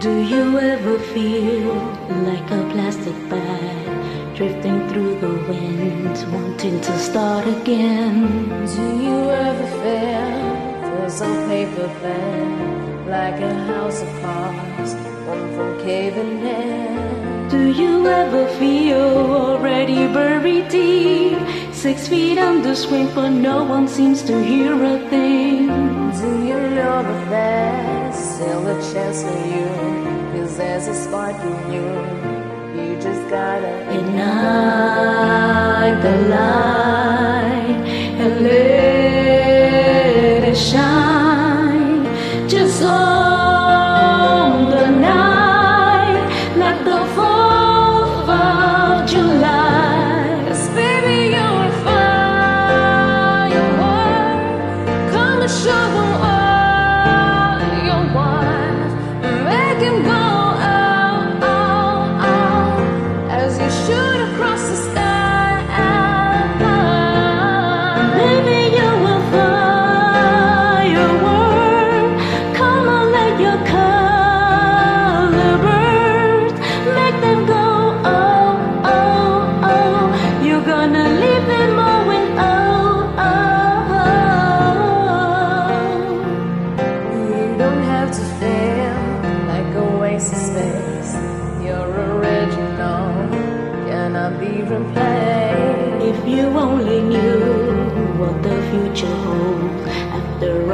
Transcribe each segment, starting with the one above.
Do you ever feel like a plastic bag drifting through the wind, wanting to start again? Do you ever feel for some paper bag like a house of cards, one from caving in? Do you ever feel already buried deep, six feet under swing, but no one seems to hear a thing? A you. You just gotta Ignite the light across the sky.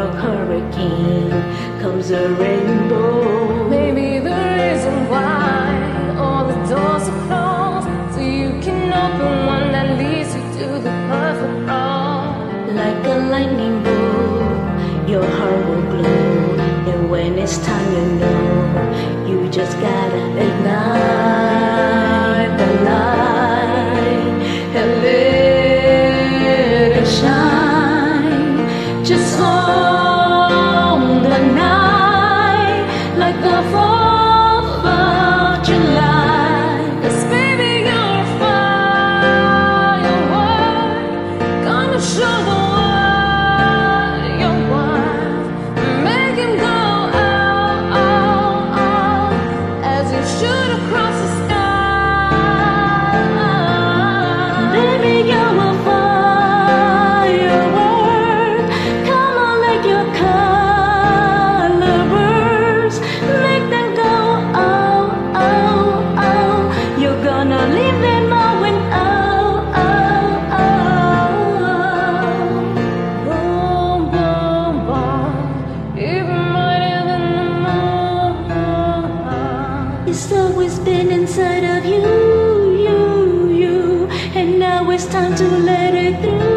A hurricane comes a rainbow. Maybe the reason why all the doors are closed, so you can open one that leads you to the perfect road. Like a lightning bolt, your heart will glow. And when it's time, you know, you just gotta It's always been inside of you, you, you. And now it's time to let it through.